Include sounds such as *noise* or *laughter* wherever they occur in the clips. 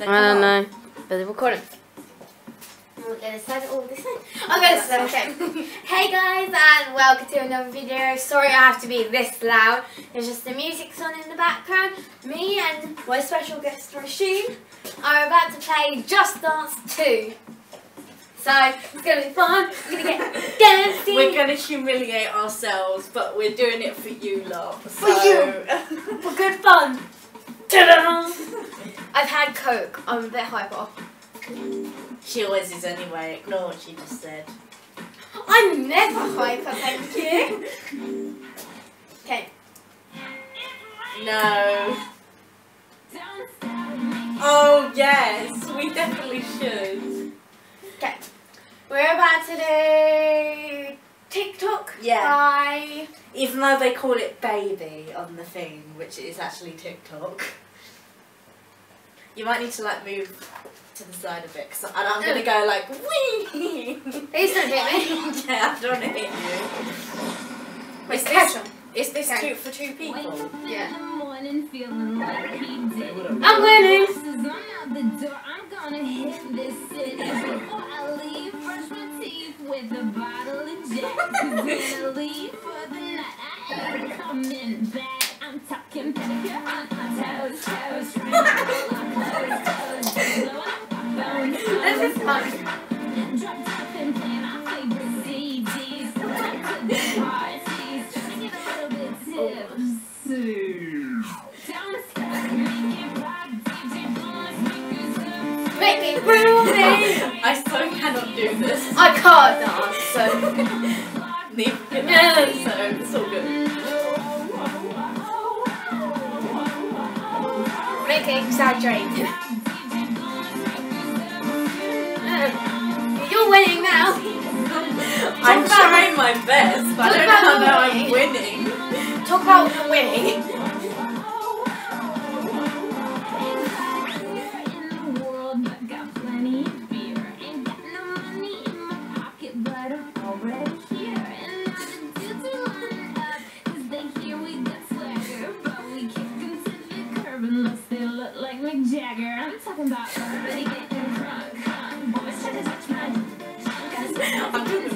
They I don't know. But they're recording. I'm gonna start it all this time. Okay, so okay. hey guys, and welcome to another video. Sorry I have to be this loud. There's just the music's on in the background. Me and my special guest Roisin are about to play Just Dance 2. So it's gonna be fun. We're gonna get dancing. We're gonna humiliate ourselves, but we're doing it for you, love. For you. for good fun. Ta-da! *laughs* I've had Coke. I'm a bit hyper. she always is anyway. Ignore what she just said. I'm never hyper, thank you. Okay. No. Oh yes, we definitely should. Okay. We're about to do TikTok Yeah. by Even though they call it baby on the thing, which is actually TikTok. You might need to like move to the side a bit, cause I- I'm gonna oh. go like wee. Please don't hit me. *laughs* yeah, I don't want to hit you. Wait, Is catch this, them. is this Okay. two for two people? Yeah. I'm I'm winning. out the door. I'm gonna hit this city before I leave. Brush my teeth with a bottle of Jack. Make. I so cannot do this. I can't dance, so can I, so it's all good. make it exaggerate. You're winning now. I'm about- trying my best, but I don't know how. I'm winning. Talk about the winning. in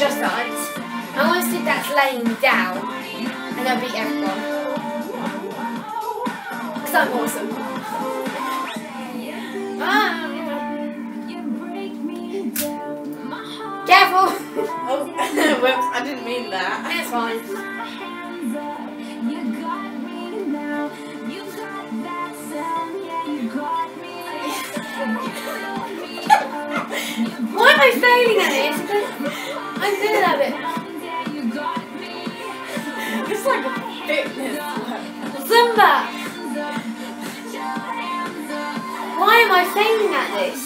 just dance, just dance. I once did that laying down, and I beat everyone. Cause I'm awesome. Ah, careful. Oh, *laughs* whoops, I didn't mean that. It's fine. *laughs* am I failing at this? I'm good at it. It's like a fitness. Zumba. Why am I failing at this?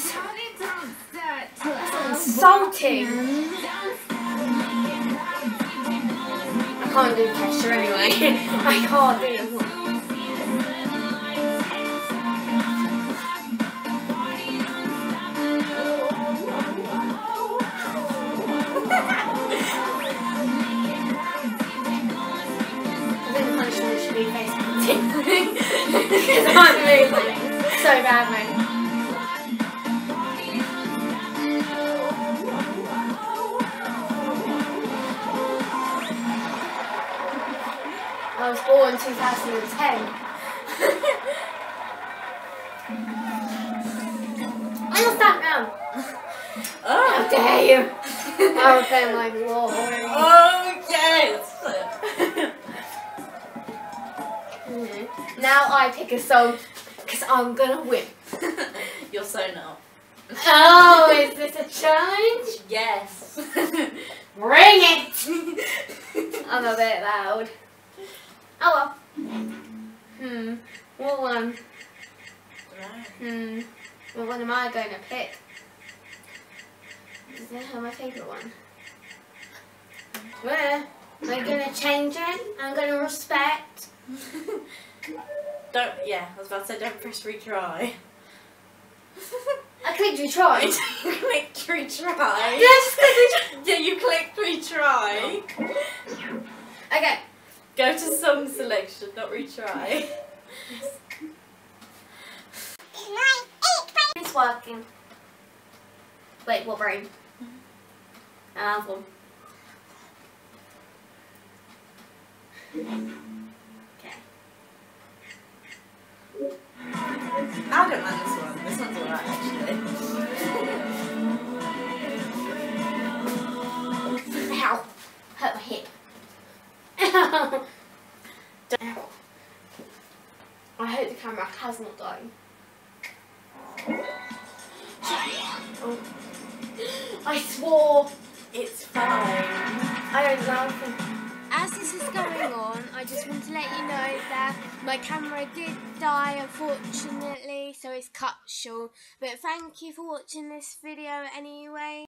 Insulting. I can't do Kesha anyway. *laughs* I can't do I'm moving so badly. I was born in 2010. I lost that round. Oh. How Oh, dare you? I was playing my glory. oh yes. Now I pick a song because I'm gonna win. *laughs* You're so not. Oh, is *laughs* this a challenge? Yes. *laughs* Bring it! I'm a bit loud. Oh well. one? Dunno. Hmm. Um, hmm. What one am I going to pick? Is that my favourite one? Mm-hmm. Where? Am I going to change it? I'm going to respect. Don't, yeah, I was about to say don't press retry. I clicked retry. *laughs* you clicked retry. Yes, Yeah, you clicked retry. Okay. Go to song selection, not retry. It's working. Wait, what brain? Album. Okay. I don't mind this one. This one's alright actually. Ow. Hurt my hip. Ow. *laughs* Ow. I hope the camera has not died. Oh. I swore. It's fine. I don't know. As this is going on, I just want to let you know that my camera did die unfortunately, so it's cut short. But thank you for watching this video anyway.